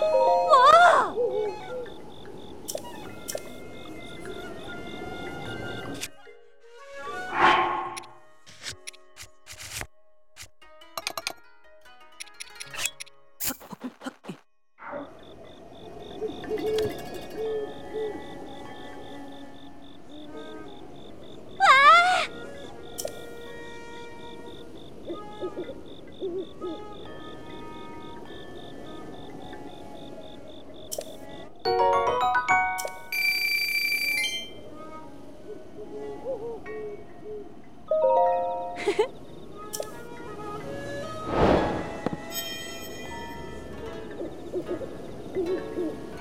와! 와! Thank you.